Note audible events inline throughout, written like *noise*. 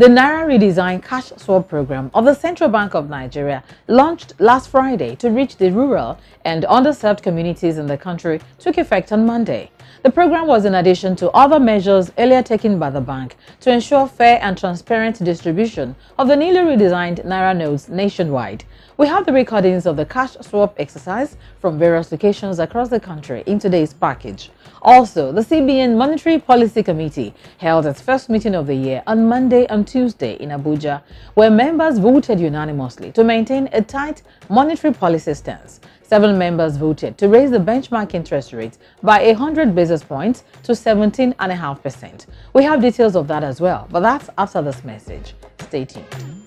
The Naira Redesign Cash Swap Program of the Central Bank of Nigeria launched last Friday to reach the rural and underserved communities in the country took effect on Monday. The program was in addition to other measures earlier taken by the bank to ensure fair and transparent distribution of the newly redesigned Naira notes nationwide. We have the recordings of the cash swap exercise from various locations across the country in today's package. Also, the CBN Monetary Policy Committee held its first meeting of the year on Monday and Tuesday in Abuja, where members voted unanimously to maintain a tight monetary policy stance. Seven members voted to raise the benchmark interest rate by 100 basis points to 17.5%. We have details of that as well, but that's after this message. Stay tuned.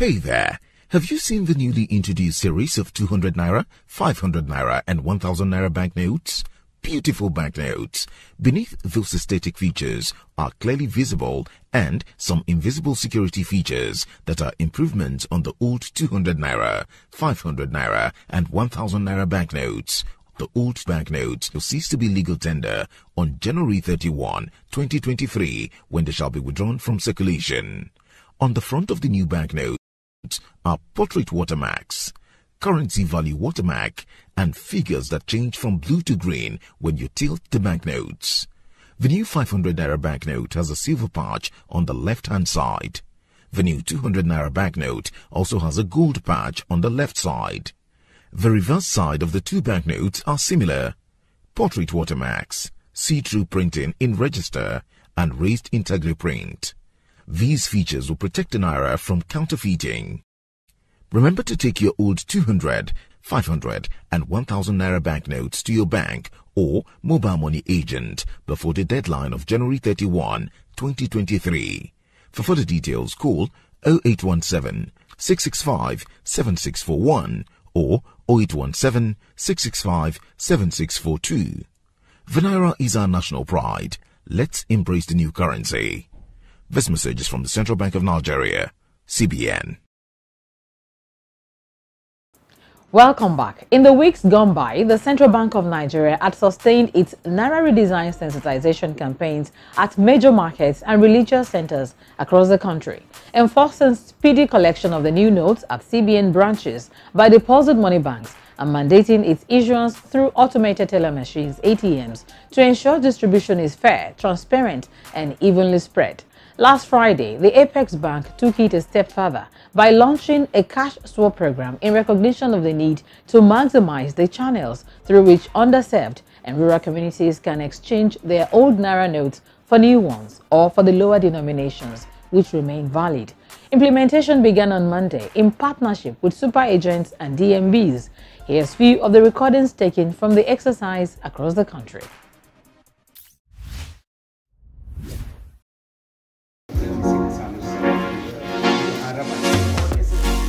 Hey there! Have you seen the newly introduced series of 200 Naira, 500 Naira and 1000 Naira banknotes? Beautiful banknotes. Beneath those aesthetic features are clearly visible and some invisible security features that are improvements on the old 200 Naira, 500 Naira and 1000 Naira banknotes. The old banknotes will cease to be legal tender on January 31, 2023 when they shall be withdrawn from circulation. On the front of the new banknote, are portrait watermarks, currency value watermark, and figures that change from blue to green when you tilt the banknotes. The new 500 naira banknote has a silver patch on the left hand side. The new 200 naira banknote also has a gold patch on the left side. The reverse side of the two banknotes are similar. Portrait watermarks, see-through printing in register, and raised integrity print. These features will protect the Naira from counterfeiting. Remember to take your old 200, 500 and 1000 Naira banknotes to your bank or mobile money agent before the deadline of January 31, 2023. For further details, call 0817 665 7641 or 0817 665 7642. The Naira is our national pride. Let's embrace the new currency. This message is from the Central Bank of Nigeria, CBN. Welcome back. In the weeks gone by, the Central Bank of Nigeria had sustained its Naira redesign sensitization campaigns at major markets and religious centers across the country, enforcing speedy collection of the new notes at CBN branches by deposit money banks and mandating its issuance through automated teller machines ATMs to ensure distribution is fair, transparent, and evenly spread. Last Friday, the Apex Bank took it a step further by launching a cash swap program in recognition of the need to maximize the channels through which underserved and rural communities can exchange their old Naira notes for new ones or for the lower denominations which remain valid. Implementation began on Monday in partnership with super agents and DMBs. Here's a few of the recordings taken from the exercise across the country.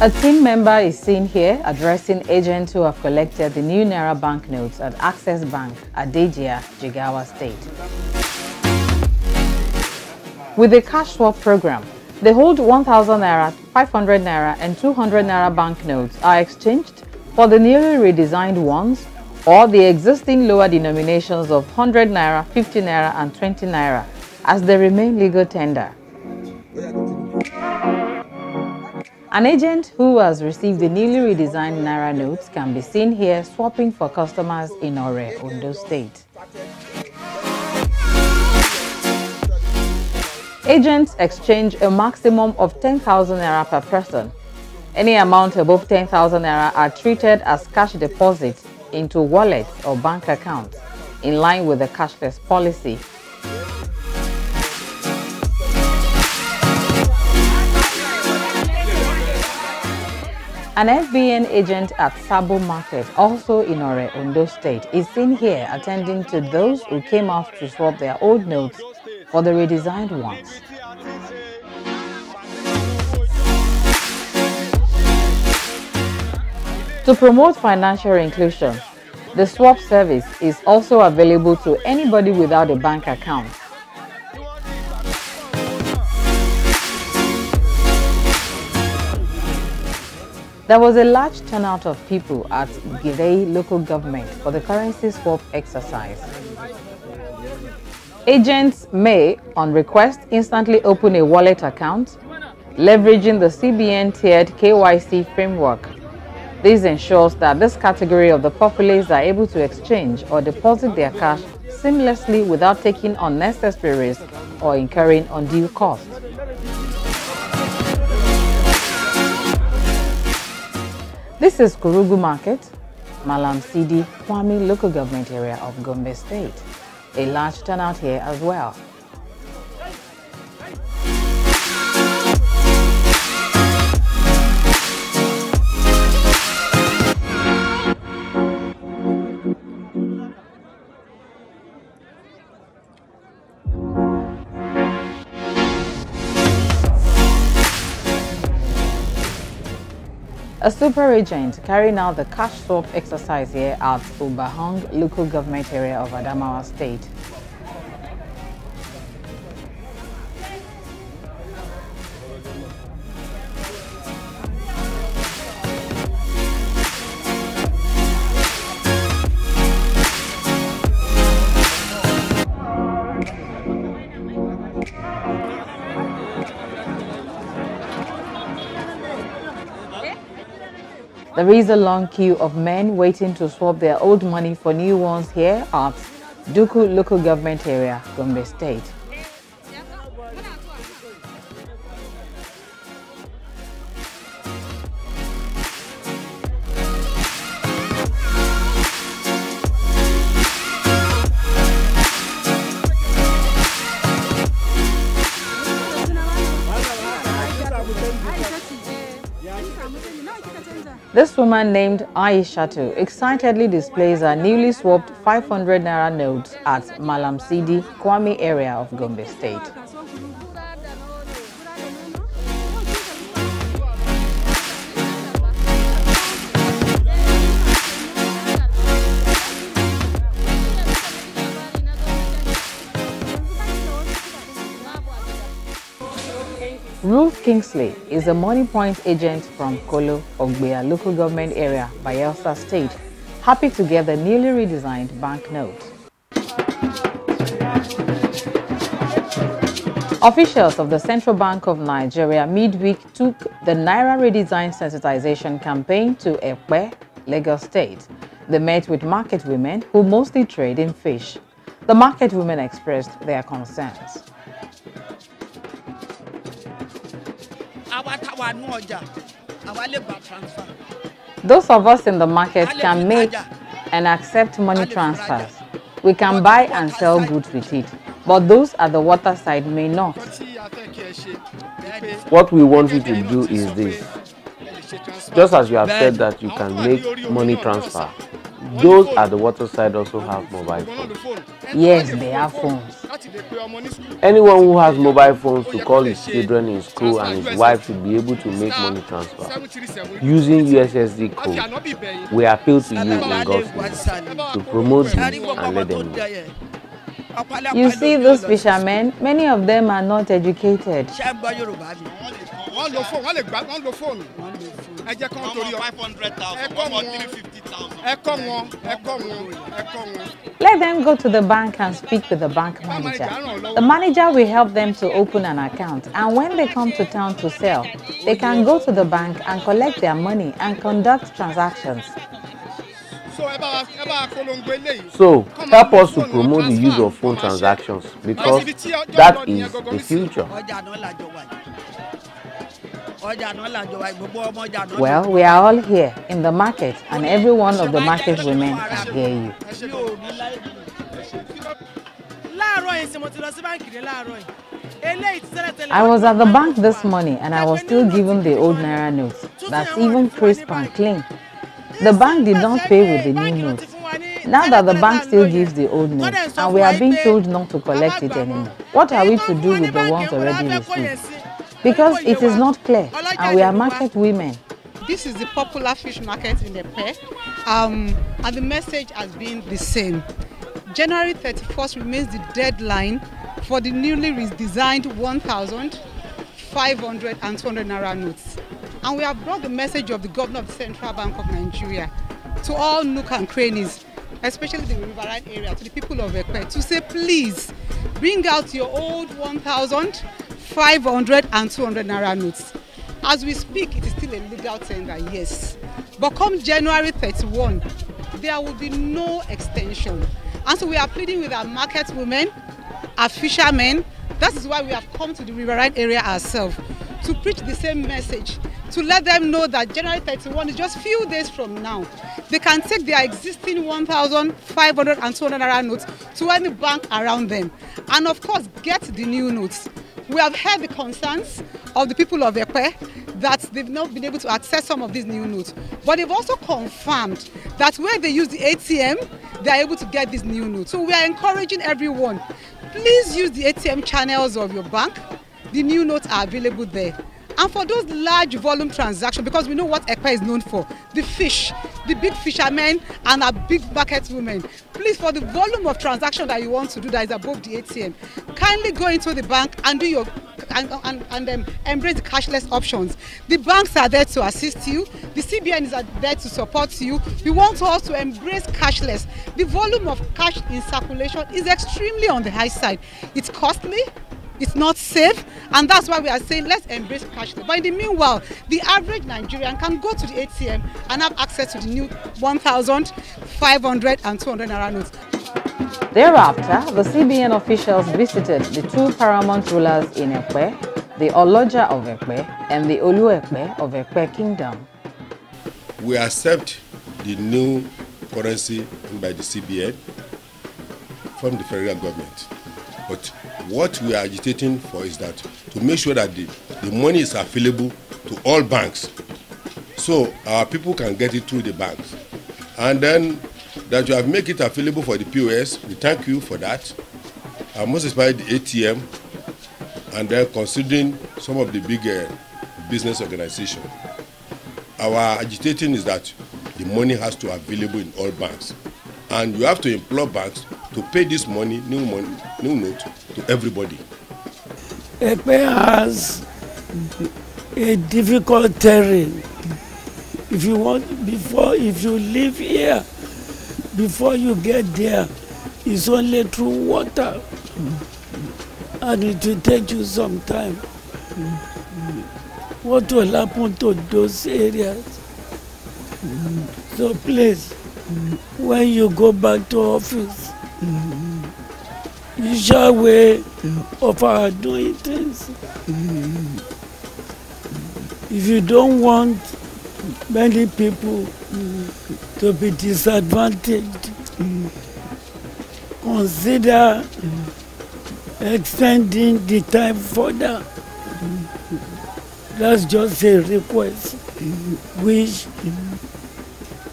A team member is seen here addressing agents who have collected the new Naira banknotes at Access Bank at Jigawa State. With the cash swap program, the old 1000 Naira, 500 Naira and 200 Naira banknotes are exchanged for the newly redesigned ones or the existing lower denominations of 100 Naira, 50 Naira and 20 Naira as they remain legal tender. An agent who has received the newly redesigned Naira notes can be seen here swapping for customers in Ore, Ondo State. Agents exchange a maximum of 10,000 Naira per person. Any amount above 10,000 Naira are treated as cash deposits into wallets or bank accounts in line with the cashless policy An FBN agent at Sabo Market, also in Ore, Ondo State, is seen here attending to those who came out to swap their old notes for the redesigned ones. To promote financial inclusion, the swap service is also available to anybody without a bank account There was a large turnout of people at Gidei local government for the currency swap exercise. Agents may, on request, instantly open a wallet account, leveraging the CBN tiered KYC framework. This ensures that this category of the populace are able to exchange or deposit their cash seamlessly without taking unnecessary risk or incurring undue cost. This is Kurugu Market, Malam Sidi, Kwami local government area of Gombe State. A large turnout here as well. A super agent carrying out the cash swap exercise here at Ubahong local government area of Adamawa State. There is a long queue of men waiting to swap their old money for new ones here at Dukku local government area, Gombe State. This woman named Aisha Aishatu excitedly displays her newly swapped 500 naira notes at Malam Sidi, Kwami area of Gombe State. Ruth Kingsley is a money point agent from Kolo, Ogbia local government area, Bayelsa State, happy to get the newly redesigned banknote. Officials of the Central Bank of Nigeria midweek took the Naira redesign sensitization campaign to Epe, Lagos State. They met with market women who mostly trade in fish. The market women expressed their concerns. Those of us in the market can make and accept money transfers. We can buy and sell goods with it, but those at the water side may not. What we want you to do is this. Just as you have said that you can make money transfer, those at the water side also have mobile phones. Yes, they have phones. Anyone who has mobile phones to call his children in school and his wife should be able to make money transfer using USSD code. We appeal to you in God's name to promote this and let them know. You see those fishermen, many of them are not educated. Wọ́n lo fóònù wọ́n lè gbá wọ́n lo fóònù ẹ jẹ́ kán torí ọ ẹ kọ́ wọn ẹ kọ́ wọn. Ẹ kọ́ wọn. Ẹ kọ́ wọn. Let them go to the bank and speak with the bank manager. The manager will help them to open an account. And when they come to town to sell, they can go to the bank and collect their money and conduct transactions. so ẹ bá wa ẹ bá wa polongo eléyìí. So, help us to promote the use of phone transactions because that is the future. Well, we are all here in the market and every one of the market women can hear you. mi ò ní láì láàárọ̀ yìí sì mo ti lọ sí báńkì rẹ̀ láàárọ̀ yìí eléyìí ti tẹ́lẹ̀ tẹ́lẹ̀. I was at the bank this morning and I was still given the old Naira notes. That's even crisp and clean. The bank did not pay with the new notes. Now that the bank still gives the old notes and we are being told not to collect it anymore, what are we to do with the ones already received? Because it is not clear and we are market women. This is the popular fish market in Epe, um, and the message has been the same. January 31st remains the deadline for the newly redesigned 1,000, 500 and 200 naira notes. And we have brought the message of the governor of the Central Bank of Nigeria to all nook and crannies, especially the riverine area, to the people of Epe, to say please bring out your old 1,000, 500 and 200 naira notes. As we speak, it is still a legal tender, yes. But come January 31, there will be no extension. And so we are pleading with our market women, our fishermen. That is why we have come to the Riverine area ourselves to preach the same message, to let them know that January 31 is just few days from now. They can take their existing 1,500 and 200 naira notes to any bank around them, and of course get the new notes. We have heard the concerns of the people of Ekpe that they've not been able to access some of these new notes. But they've also confirmed that where they use the ATM, they are able to get these new notes. So we are encouraging everyone, please use the ATM channels of your bank. The new notes are available there. And for those large volume transactions, because we know what Epe is known for, the fish, the big fishermen and our big market women, please for the volume of transaction that you want to do that is above the ATM, kindly go into the bank and do your and, and, and um, embrace the cashless options. The banks are there to assist you. The CBN is there to support you. We want us to embrace cashless. The volume of cash in circulation is extremely on the high side. It's costly, it's not safe and that's why we are saying let's embrace cashless but in the meanwhile the average nigerian can go to the atm and have access to the new 1,500 and 200 naira notes Thereafter, the CBN officials visited the two paramount rulers in Epe, the Oloja of Epe and the Olu Epe of Epe Kingdom. We accept the new currency by the CBN from the federal government. But what we are agitating for is that to make sure that the, the money is available to all banks so our people can get it through the banks. And then that you have made it available for the POS, we thank you for that. And most especially the ATM, and then considering some of the big uh, business organizations. Our agitating is that the money has to available in all banks. And you have to implore banks to pay this money, new money, new note, to everybody. Ekpe has a difficult terrain. If you want, before, if you live here, before you get there, it's only through water. And it will take you some time. What will happen to those areas? So please, when you go back to office, usual way of our doing things. If you don't want many people to be disadvantaged, consider extending the time further. That's just a request which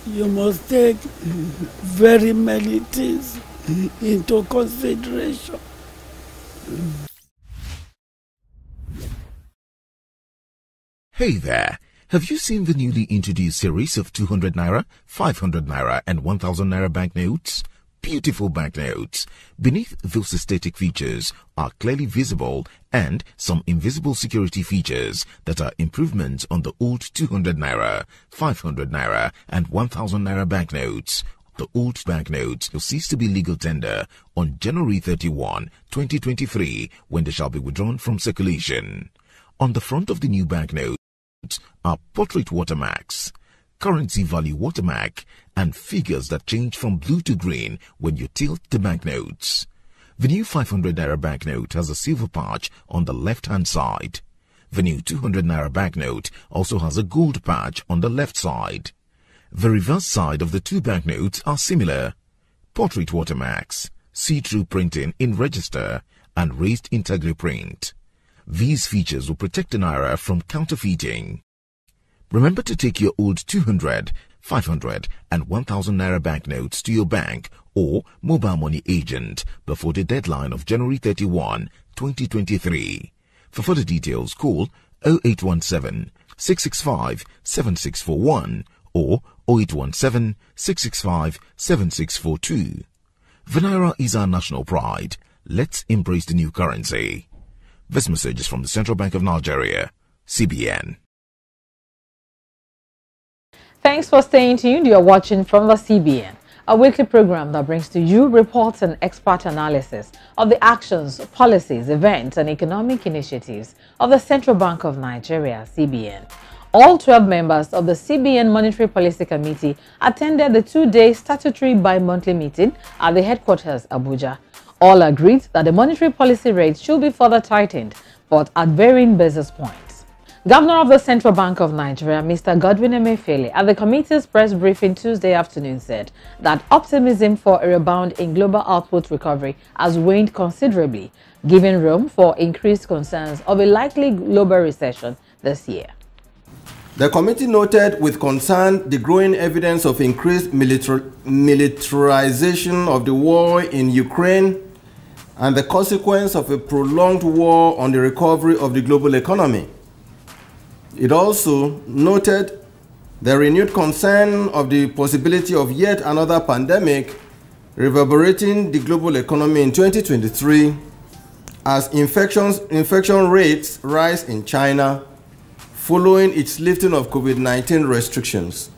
you must take very many things into consideration. Hey there! Have you seen the newly introduced series of 200 naira, 500 naira, and 1000 naira banknotes? Beautiful banknotes. Beneath those aesthetic features are clearly visible and some invisible security features that are improvements on the old 200 naira, 500 naira, and 1000 naira banknotes. The old banknotes will cease to be legal tender on January 31, 2023, when they shall be withdrawn from circulation. On the front of the new banknotes are portrait watermarks, currency value watermark, and figures that change from blue to green when you tilt the banknotes. The new 500 naira banknote has a silver patch on the left-hand side. The new 200 naira banknote also has a gold patch on the left side. The reverse side of the two banknotes are similar. Portrait watermarks, see-through printing in register, and raised integral print. These features will protect the Naira from counterfeiting. Remember to take your old 200, 500 and 1000 Naira banknotes to your bank or mobile money agent before the deadline of January 31, 2023. For further details, call 0817 665 7641 or 0817 665 7642. The is our national pride. Let's embrace the new currency. This message is from the Central Bank of Nigeria, CBN. Thanks for staying tuned. You're watching from the CBN. a weekly program that brings to you reports and expert analysis of the actions, policies, events, and economic initiatives of the Central Bank of Nigeria, CBN. All 12 members of the CBN Monetary Policy Committee attended the two-day statutory bi-monthly meeting at the headquarters, Abuja. All agreed that the monetary policy rate should be further tightened, but at varying basis points. Governor of the Central Bank of Nigeria, Mr. Godwin Emefiele, at the committee's press briefing Tuesday afternoon said that optimism for a rebound in global output recovery has waned considerably, giving room for increased concerns of a likely global recession this year. The committee noted with concern the growing evidence of increased militar militarization of the war in Ukraine and the consequence of a prolonged war on the recovery of the global economy. It also noted the renewed concern of the possibility of yet another pandemic reverberating the global economy in 2023 as infections, infection rates rise in China following its lifting of COVID-19 restrictions.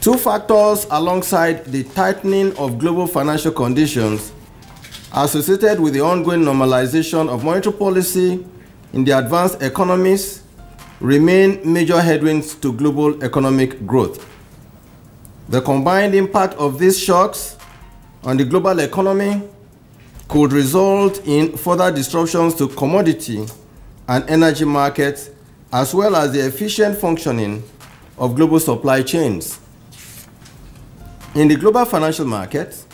Two factors alongside the tightening of global financial conditions associated with the ongoing normalization of monetary policy in the advanced economies remain major headwinds to global economic growth. The combined impact of these shocks on the global economy could result in further disruptions to commodity and energy markets as well as the efficient functioning of global supply chains. In the global financial markets,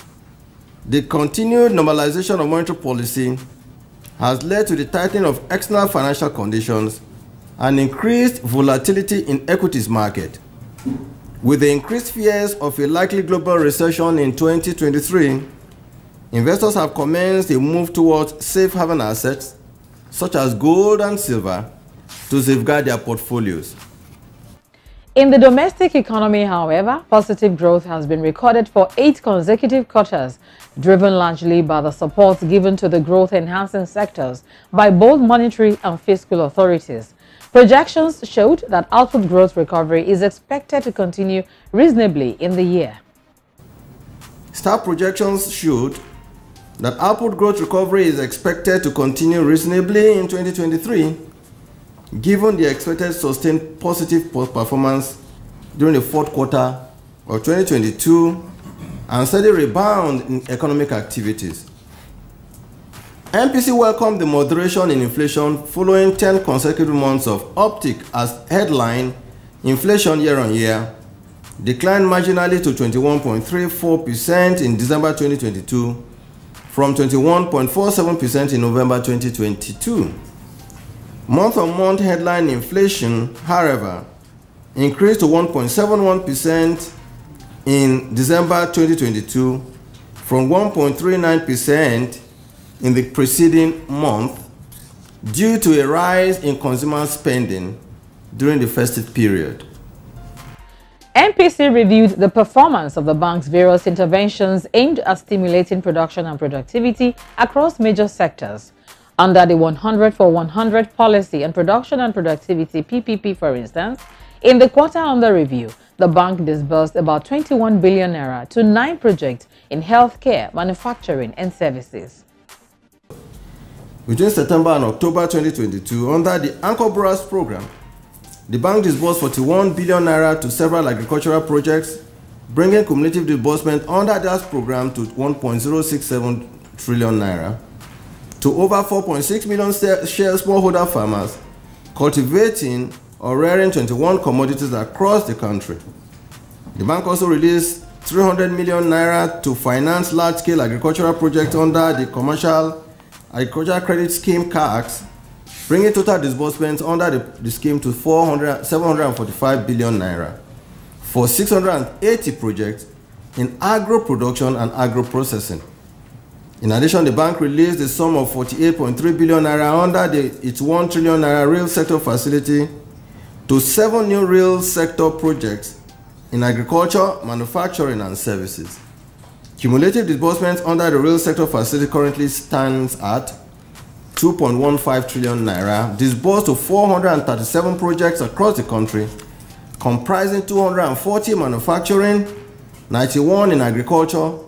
the continued normalization of monetary policy has led to the tightening of external financial conditions and increased volatility in equities market. With the increased fears of a likely global recession in 2023, investors have commenced a move towards safe haven assets such as gold and silver to safeguard their portfolios. In the domestic economy, however, positive growth has been recorded for eight consecutive quarters, driven largely by the support given to the growth-enhancing sectors by both monetary and fiscal authorities. Projections showed that output growth recovery is expected to continue reasonably in the year. Staff projections showed that output growth recovery is expected to continue reasonably in 2023 given the expected sustained positive performance during the fourth quarter of 2022 and steady rebound in economic activities. MPC welcomed the moderation in inflation following 10 consecutive months of uptick as headline inflation year on year declined marginally to 21.34% in December 2022 from 21.47% in November 2022. Month-on-month headline inflation, however, increased to 1.71% in December 2022 from 1.39% in the preceding month due to a rise in consumer spending during the festive period. MPC reviewed the performance of the bank's various interventions aimed at stimulating production and productivity across major sectors. Under the 100 for 100 policy and production and productivity PPP, for instance, in the quarter under review, the bank disbursed about 21 billion naira to nine projects in healthcare, manufacturing, and services. Between September and October 2022, under the Anchor Borrowers program, the bank disbursed 41 billion naira to several agricultural projects, bringing cumulative disbursement under that program to 1.067 trillion naira to over 4.6 million share smallholder farmers cultivating or rearing 21 commodities across the country. The bank also released 300 million naira to finance large-scale agricultural projects under the Commercial Agricultural Credit Scheme CACS, bringing total disbursements under the, the scheme to 400, 745 billion naira for 680 projects in agro production and agro processing. In addition, the bank released a sum of 48.3 billion naira under the, its 1 trillion naira real sector facility to seven new real sector projects in agriculture, manufacturing, and services. Cumulative disbursements under the real sector facility currently stands at 2.15 trillion naira, disbursed to 437 projects across the country, comprising 240 manufacturing, 91 in agriculture,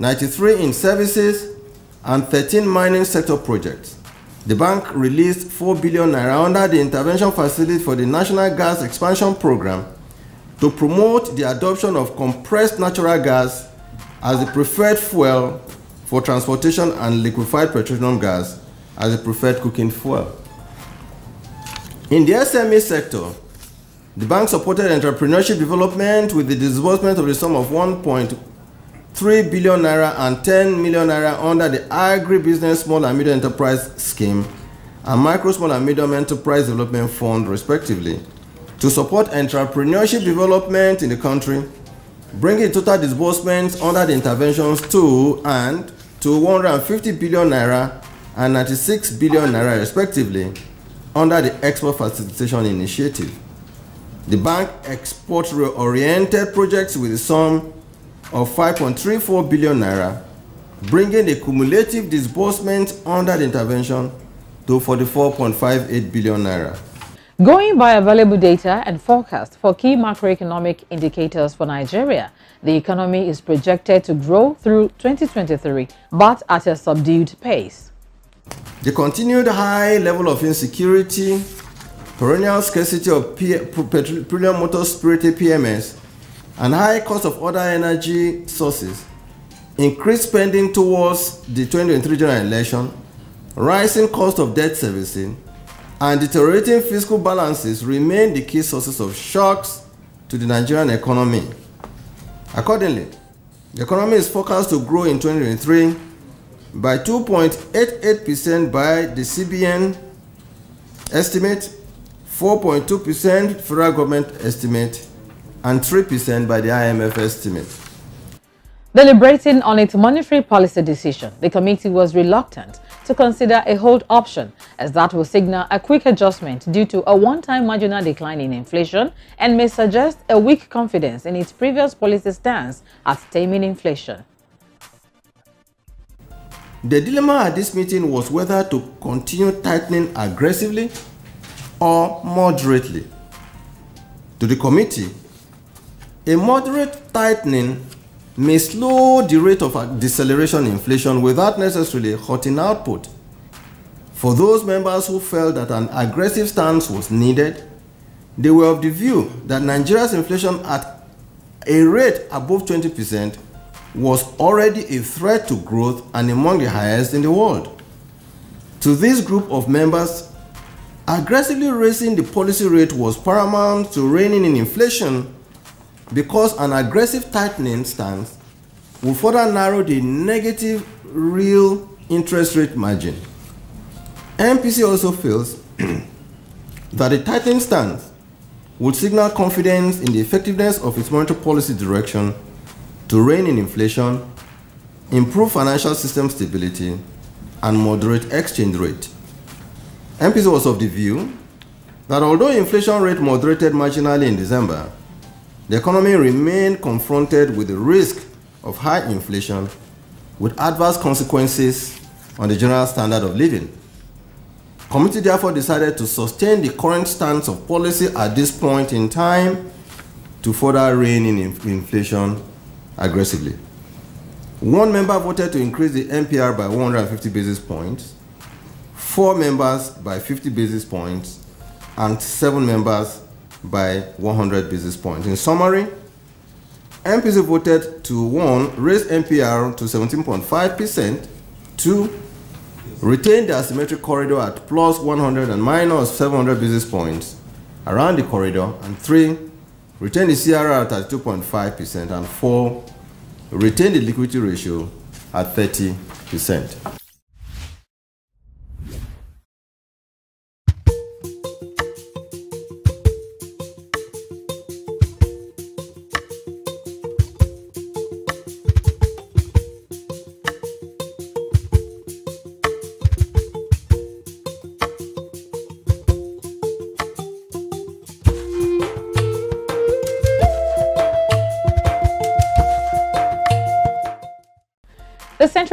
93 in services, and 13 mining sector projects. The bank released 4 billion naira under the intervention facility for the National Gas Expansion Program to promote the adoption of compressed natural gas as the preferred fuel for transportation and liquefied petroleum gas as the preferred cooking fuel. In the SME sector, the bank supported entrepreneurship development with the disbursement of the sum of 1.3 billion naira and 10 million naira under the Agribusiness Small and Medium Enterprise Scheme and Micro Small and Medium Enterprise Development Fund, respectively, to support entrepreneurship development in the country, bringing total disbursements under the interventions to and to 150 billion naira and 96 billion naira, respectively, under the Export Facilitation Initiative. The bank export-oriented projects with a sum of 5.34 billion naira, bringing the cumulative disbursement under the intervention to 44.58 billion naira. Going by available data and forecast for key macroeconomic indicators for Nigeria, the economy is projected to grow through 2023, but at a subdued pace. The continued high level of insecurity, perennial scarcity of petroleum motor spirit PMS, and high cost of other energy sources, increased spending towards the 2023 general election, rising cost of debt servicing, and deteriorating fiscal balances remain the key sources of shocks to the Nigerian economy. Accordingly, the economy is forecast to grow in 2023 by 2.88% by the CBN estimate, 4.2% federal government estimate, and 3% by the IMF estimate. Deliberating on its monetary policy decision, the committee was reluctant to consider a hold option as that will signal a quick adjustment due to a one-time marginal decline in inflation and may suggest a weak confidence in its previous policy stance at taming inflation. The dilemma at this meeting was whether to continue tightening aggressively or moderately. To the committee, a moderate tightening may slow the rate of deceleration in inflation without necessarily hurting output. For those members who felt that an aggressive stance was needed, they were of the view that Nigeria's inflation at a rate above 20% was already a threat to growth and among the highest in the world. To this group of members, aggressively raising the policy rate was paramount to reining in inflation because an aggressive tightening stance will further narrow the negative real interest rate margin. MPC also feels *clears throat* that a tightening stance would signal confidence in the effectiveness of its monetary policy direction to rein in inflation, improve financial system stability, and moderate exchange rate. MPC was of the view that although inflation rate moderated marginally in December, the economy remained confronted with the risk of high inflation with adverse consequences on the general standard of living. Committee therefore decided to sustain the current stance of policy at this point in time to further rein in inflation aggressively. One member voted to increase the MPR by 150 basis points, four members by 50 basis points, and seven members by 100 basis points. In summary, MPC voted to one, raise MPR to 17.5%, two, retain the asymmetric corridor at plus 100 and minus 700 basis points around the corridor, and three, retain the CRR at 2.5%, and four, retain the liquidity ratio at 30%.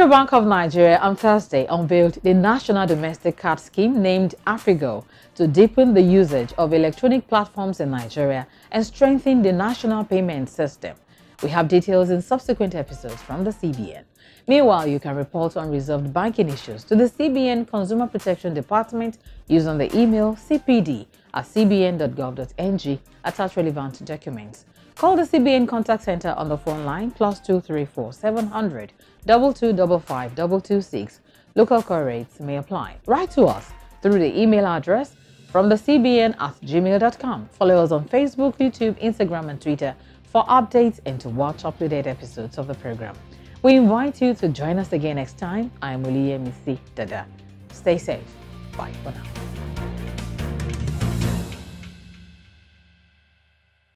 Central Bank of Nigeria on Thursday unveiled the National Domestic Card Scheme named Afrigo to deepen the usage of electronic platforms in Nigeria and strengthen the national payment system. We have details in subsequent episodes from the CBN. Meanwhile, you can report on unresolved banking issues to the CBN Consumer Protection Department using the email cpd at cbn.gov.ng. Attach relevant documents. Call the CBN contact center on the phone line plus 234 700 2255 226. Local call rates may apply. Write to us through the email address from the CBN at gmail.com. Follow us on Facebook, YouTube, Instagram, and Twitter for updates and to watch uploaded episodes of the program. We invite you to join us again next time. I am Oluyemisi Dada. Stay safe. Bye for now.